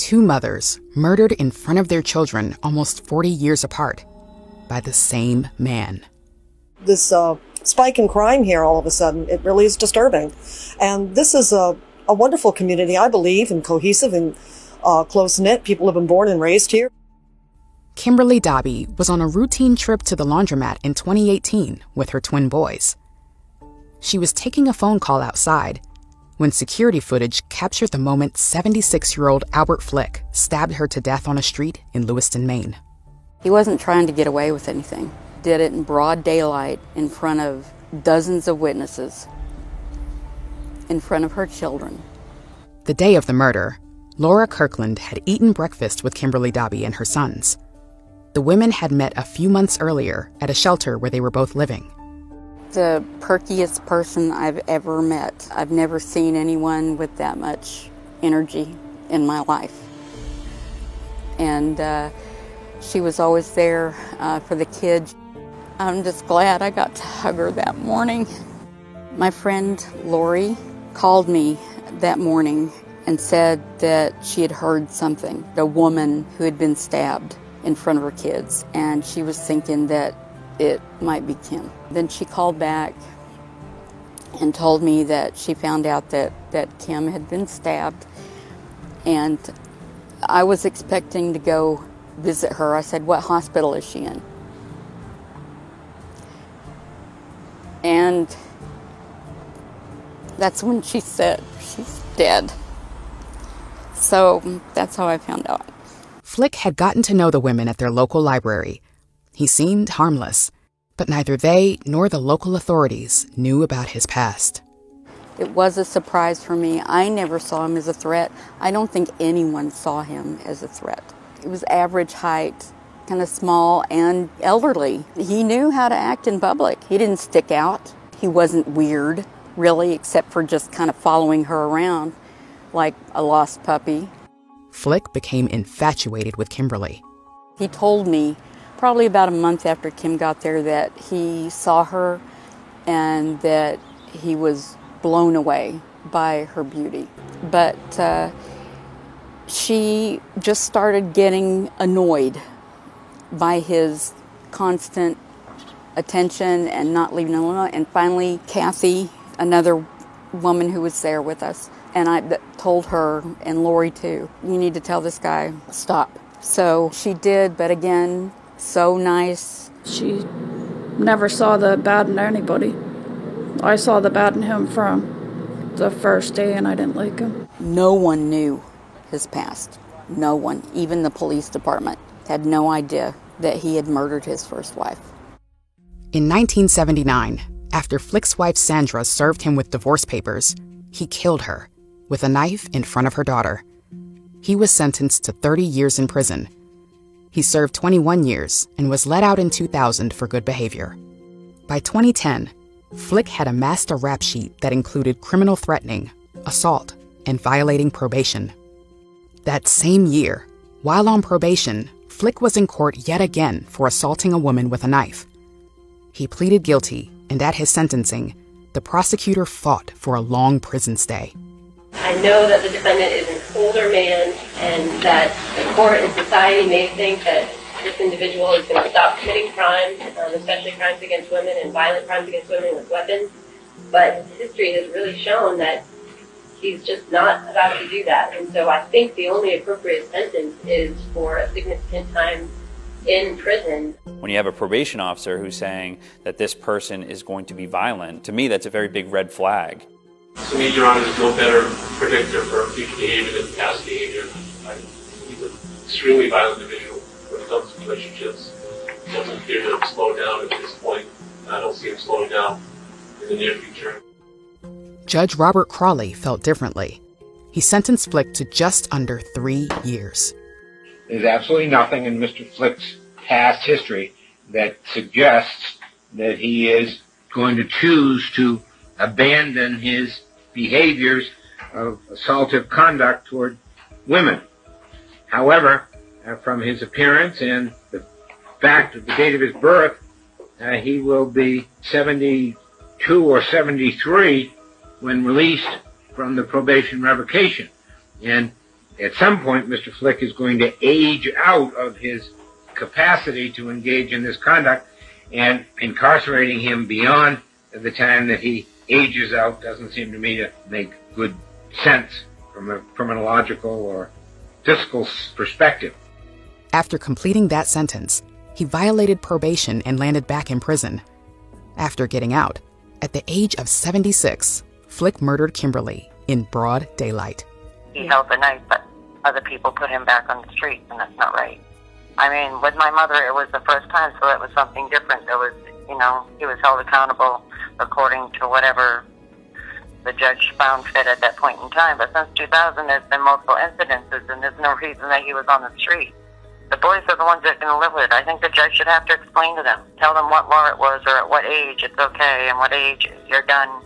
Two mothers murdered in front of their children almost 40 years apart by the same man. This uh, spike in crime here all of a sudden, it really is disturbing. And this is a, a wonderful community, I believe, and cohesive and uh, close knit. People have been born and raised here. Kimberly Dobbie was on a routine trip to the laundromat in 2018 with her twin boys. She was taking a phone call outside when security footage captured the moment 76 year old Albert Flick stabbed her to death on a street in Lewiston, Maine. He wasn't trying to get away with anything, did it in broad daylight in front of dozens of witnesses, in front of her children. The day of the murder, Laura Kirkland had eaten breakfast with Kimberly Dobbie and her sons. The women had met a few months earlier at a shelter where they were both living. The perkiest person I've ever met. I've never seen anyone with that much energy in my life. And uh, she was always there uh, for the kids. I'm just glad I got to hug her that morning. My friend Lori called me that morning and said that she had heard something, a woman who had been stabbed in front of her kids, and she was thinking that it might be Kim. Then she called back and told me that she found out that, that Kim had been stabbed, and I was expecting to go visit her. I said, What hospital is she in? And that's when she said, She's dead. So that's how I found out. Flick had gotten to know the women at their local library. He seemed harmless, but neither they nor the local authorities knew about his past. It was a surprise for me. I never saw him as a threat. I don't think anyone saw him as a threat. He was average height, kind of small and elderly. He knew how to act in public. He didn't stick out. He wasn't weird, really, except for just kind of following her around like a lost puppy. Flick became infatuated with Kimberly. He told me probably about a month after Kim got there that he saw her and that he was blown away by her beauty. But uh, she just started getting annoyed by his constant attention and not leaving alone. And finally, Kathy, another woman who was there with us, and I told her, and Lori too, you need to tell this guy, stop. So she did, but again, so nice. She never saw the bad in anybody. I saw the bad in him from the first day, and I didn't like him. No one knew his past. No one, even the police department, had no idea that he had murdered his first wife. In 1979, after Flick's wife Sandra served him with divorce papers, he killed her with a knife in front of her daughter. He was sentenced to 30 years in prison. He served 21 years and was let out in 2000 for good behavior. By 2010, Flick had amassed a rap sheet that included criminal threatening, assault, and violating probation. That same year, while on probation, Flick was in court yet again for assaulting a woman with a knife. He pleaded guilty, and at his sentencing, the prosecutor fought for a long prison stay. I know that the defendant is older man and that the court and society may think that this individual is going to stop committing crimes, um, especially crimes against women and violent crimes against women with weapons. But history has really shown that he's just not about to do that. And so I think the only appropriate sentence is for a significant time in prison. When you have a probation officer who's saying that this person is going to be violent, to me that's a very big red flag. To me, Your Honor, there's no better predictor for future behavior than past behavior. I, he's an extremely violent individual when it comes to relationships. He doesn't appear to slow down at this point. I don't see him slowing down in the near future. Judge Robert Crowley felt differently. He sentenced Flick to just under three years. There's absolutely nothing in Mr. Flick's past history that suggests that he is going to choose to abandon his behaviors of assaultive conduct toward women. However, uh, from his appearance and the fact of the date of his birth, uh, he will be 72 or 73 when released from the probation revocation. And at some point Mr. Flick is going to age out of his capacity to engage in this conduct and incarcerating him beyond the time that he ages out doesn't seem to me to make good sense from a criminological or fiscal perspective. After completing that sentence, he violated probation and landed back in prison. After getting out, at the age of 76, Flick murdered Kimberly in broad daylight. He held the knife, but other people put him back on the street, and that's not right. I mean, with my mother, it was the first time, so it was something different. There was, you know, he was held accountable according to whatever the judge found fit at that point in time. But since 2000, there's been multiple incidences, and there's no reason that he was on the street. The boys are the ones that are going to live with it. I think the judge should have to explain to them, tell them what law it was or at what age it's okay and what age you're done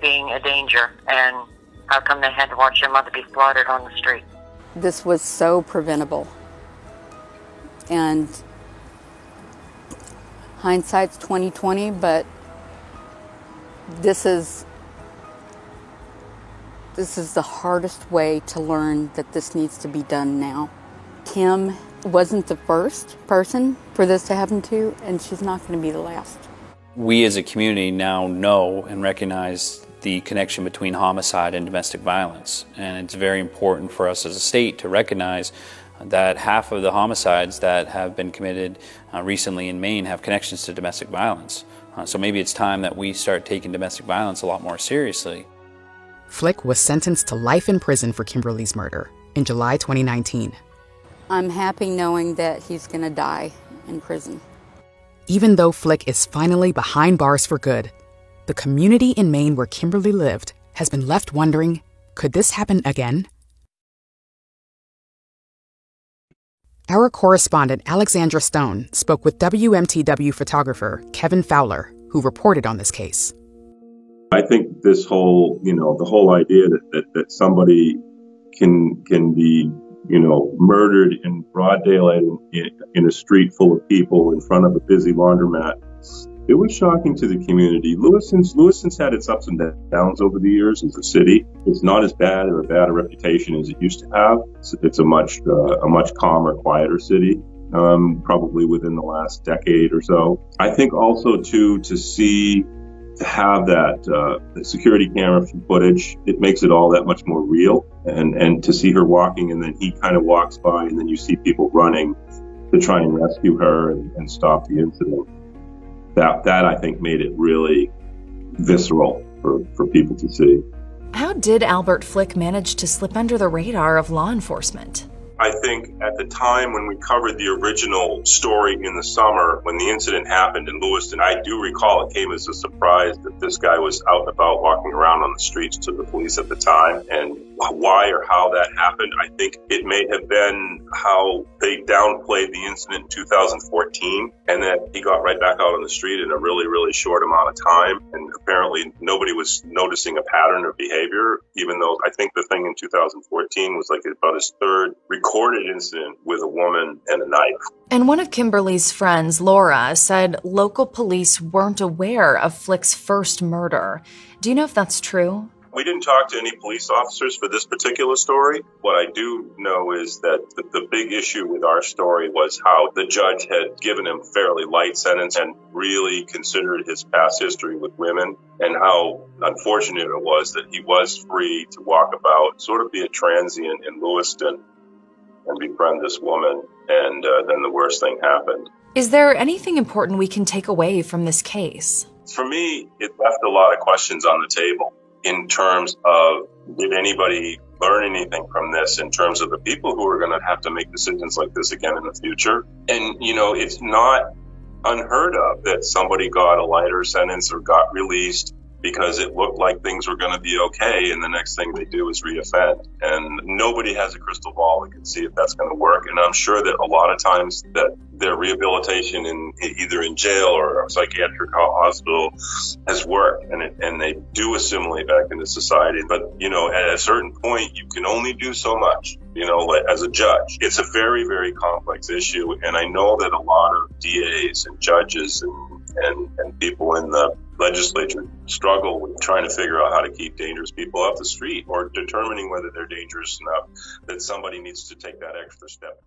being a danger and how come they had to watch their mother be slaughtered on the street. This was so preventable. And hindsight's 2020, but this is this is the hardest way to learn that this needs to be done now. Kim wasn't the first person for this to happen to, and she's not going to be the last. We as a community now know and recognize the connection between homicide and domestic violence. And it's very important for us as a state to recognize that half of the homicides that have been committed uh, recently in Maine have connections to domestic violence. Uh, so maybe it's time that we start taking domestic violence a lot more seriously. Flick was sentenced to life in prison for Kimberly's murder in July 2019. I'm happy knowing that he's going to die in prison. Even though Flick is finally behind bars for good, the community in Maine where Kimberly lived has been left wondering could this happen again? Our correspondent Alexandra Stone spoke with WMTW photographer Kevin Fowler, who reported on this case. I think this whole, you know, the whole idea that, that, that somebody can can be, you know, murdered in broad daylight in, in a street full of people in front of a busy laundromat it was shocking to the community. Lewiston's, Lewiston's had its ups and downs over the years as a city. It's not as bad or a bad a reputation as it used to have. It's, it's a much uh, a much calmer, quieter city. Um, probably within the last decade or so. I think also too to see to have that uh, security camera footage, it makes it all that much more real. And and to see her walking, and then he kind of walks by, and then you see people running to try and rescue her and, and stop the incident that that I think made it really visceral for, for people to see. How did Albert Flick manage to slip under the radar of law enforcement? I think at the time when we covered the original story in the summer, when the incident happened in Lewiston, I do recall it came as a surprise that this guy was out and about walking around on the streets to the police at the time. And why or how that happened, I think it may have been how they downplayed the incident in 2014 and that he got right back out on the street in a really, really short amount of time. And apparently nobody was noticing a pattern of behavior, even though I think the thing in 2014 was like about his third recorded incident with a woman and a knife. And one of Kimberly's friends, Laura, said local police weren't aware of Flick's first murder. Do you know if that's true? We didn't talk to any police officers for this particular story. What I do know is that the, the, big issue with our story was how the judge had given him fairly light sentence and really considered his past history with women and how unfortunate it was that he was free to walk about, sort of be a transient in Lewiston and befriend this woman. And uh, then the worst thing happened. Is there anything important we can take away from this case? For me, it left a lot of questions on the table in terms of did anybody learn anything from this in terms of the people who are going to have to make decisions like this again in the future? And, you know, it's not unheard of that somebody got a lighter sentence or got released because it looked like things were going to be okay, and the next thing they do is reoffend. And nobody has a crystal ball that can see if that's going to work. And I'm sure that a lot of times that their rehabilitation in either in jail or a psychiatric hospital has worked, and it, and they do assimilate back into society. But you know, at a certain point, you can only do so much. You know, as a judge, it's a very very complex issue, and I know that a lot of DAs and judges and and, and people in the legislature struggle with trying to figure out how to keep dangerous people off the street or determining whether they're dangerous enough that somebody needs to take that extra step.